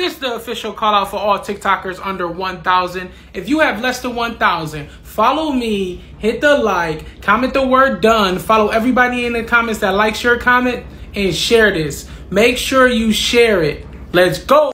This is the official call out for all TikTokers under 1,000. If you have less than 1,000, follow me, hit the like, comment the word done, follow everybody in the comments that likes your comment, and share this. Make sure you share it. Let's go.